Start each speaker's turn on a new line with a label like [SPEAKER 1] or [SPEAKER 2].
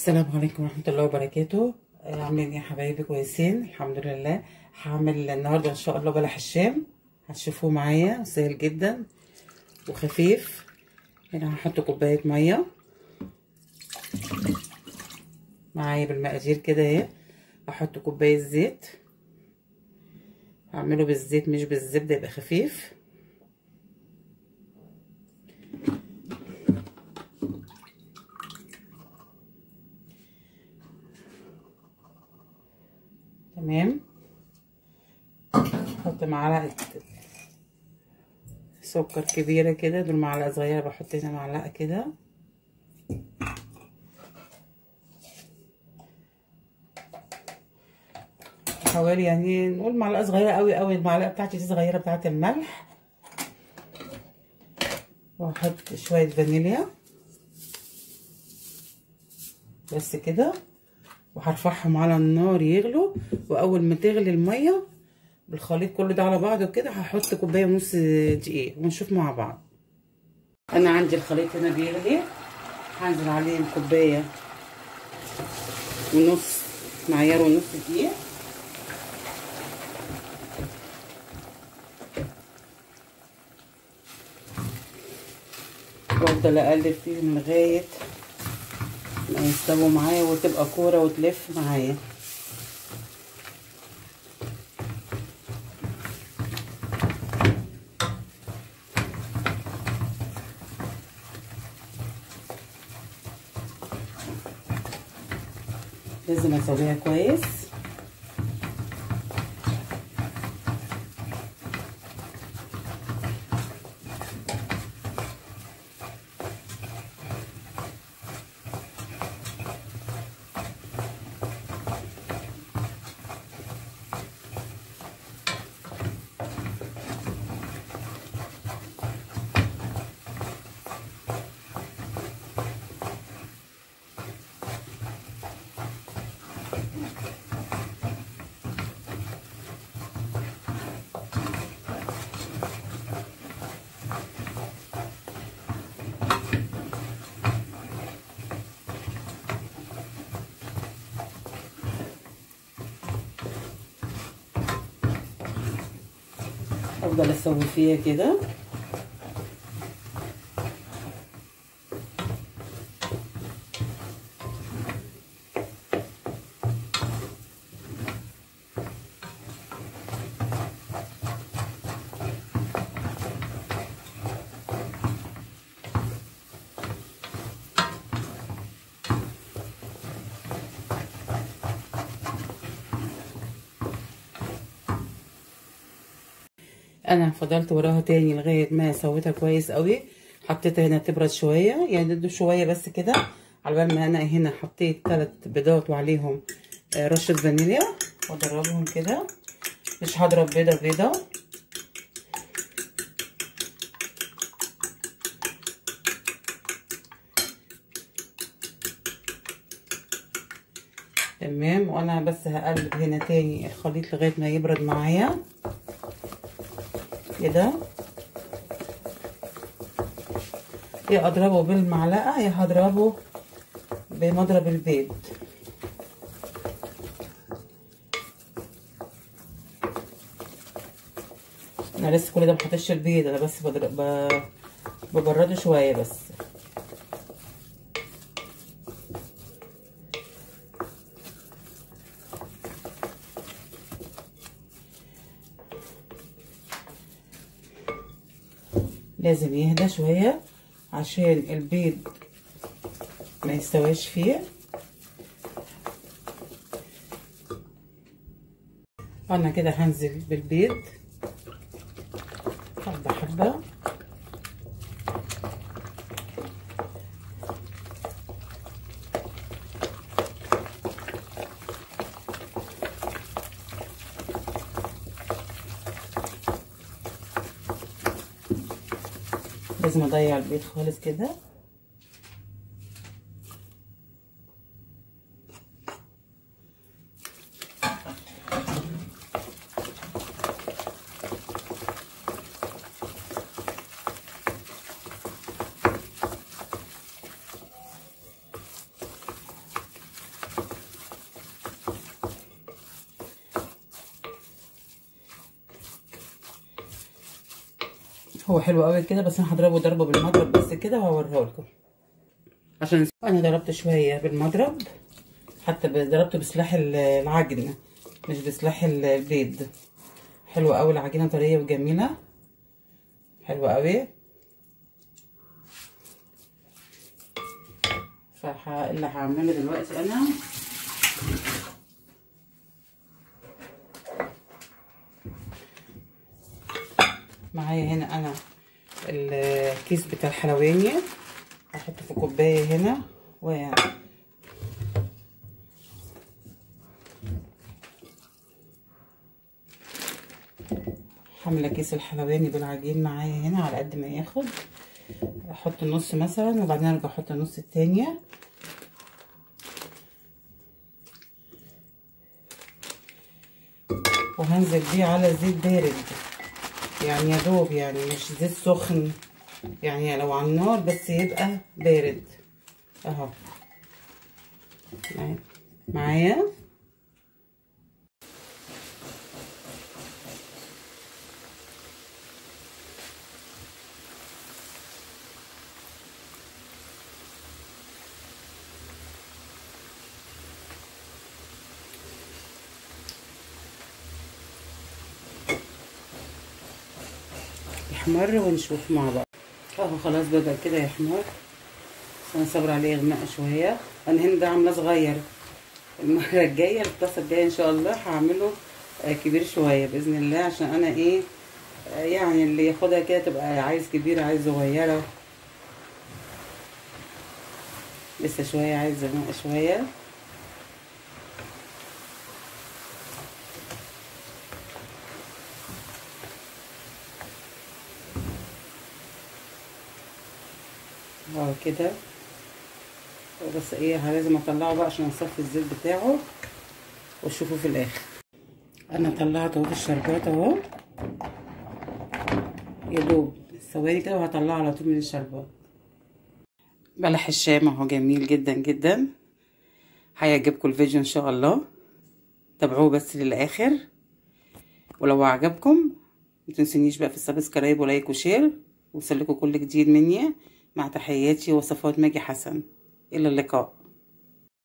[SPEAKER 1] السلام عليكم ورحمة الله وبركاته. آه، عاملين إيه يا حبايبي؟ كويسين؟ الحمد لله. هعمل النهاردة إن شاء الله بلح الشام. هتشوفوه معايا. سهل جدا وخفيف. هنا هحط كوباية مية. معايا بالمقادير كده أهي. هحط كوباية زيت. هعمله بالزيت مش بالزبدة يبقى خفيف. تمام؟ أحط معلقة سكر كبيرة كده دول معلقة صغيرة بحط هنا معلقة كده. حوالي يعني نقول معلقة صغيرة قوي قوي المعلقة بتاعتي دي صغيرة بتاعت الملح. وأحط شوية فانيليا. بس كده. وهرفعهم على النار يغلوا وأول ما تغلي المية بالخليط كله ده على بعضه كده هحط كوباية ونص دقيق ونشوف مع بعض. أنا عندي الخليط هنا بيغلي هنزل عليه كوبايه ونص معيار ونص دقيق. وأفضل أقلب فيهم لغاية يستووا معايا وتبقى كورة وتلف معايا. لازم أسويها كويس. افضل أسوي فيها كده. أنا فضلت وراها تاني لغاية ما سويتها كويس قوي. حطيتها هنا تبرد شوية يعني ده شوية بس كده على بال ما أنا هنا حطيت ثلاث بيضات وعليهم رشة فانيليا وأضربهم كده. مش هضرب بيضة بيضة. تمام وأنا بس هقلب هنا تاني الخليط لغاية ما يبرد معايا. كده. يا اضربه بالمعلقة يا هضربه بمضرب البيض. أنا لسه كل ده محطش البيض أنا بس ببرده شوية بس. لازم يهدى شوية عشان البيض ما يستواش فيه. أنا كده هنزل بالبيض. لازم أضيع البيض خالص كده. هو حلو قوي كده بس أنا هضربه ضربة بالمضرب بس كده وهوريه لكم عشان أنا ضربت شوية بالمضرب حتى ضربته بسلاح العجن مش بسلاح البيض. حلوة قوي العجينة طرية وجميلة. حلوة قوي. فاللي هعمله دلوقتي أنا. معايا هنا. أنا الكيس بتاع الحلواني. هحطه في كوباية هنا و حاملة كيس الحلواني بالعجين معايا هنا على قد ما ياخد. أحط النص مثلا وبعدين أرجع أحط النص التانية. وهنزل بيه على زيت بارد. يعني يا دوب يعني مش زيت سخن يعني لو على النار بس يبقى بارد. أهو. معايا؟ يحمر ونشوف مع بعض. أهو خلاص بدأ كده يحمر. بس أنا صبر عليه يغمق شوية. أنا هنا ده عاملاه صغير. المرة الجاية الطاسة الجاية إن شاء الله هعمله كبير شوية بإذن الله عشان أنا إيه يعني اللي ياخدها كده تبقى عايز كبيره عايز صغيرة. لسه شوية عايز زنقة شوية اهو كده. بس إيه لازم اطلعه بقى عشان اصفي الزيت بتاعه واشوفه في الآخر. أنا طلعت اهو الشربات اهو. يا دوب ثواني كده وهطلعه على طول من الشربات. بلح الشام اهو جميل جدا جدا. هيعجبكم الفيديو ان شاء الله. تابعوه بس للآخر. ولو عجبكم متنسونيش بقى في ال subscribe و like و share. وصلكوا كل جديد مني. مع تحياتي وصفات ماجي حسن. إلى اللقاء.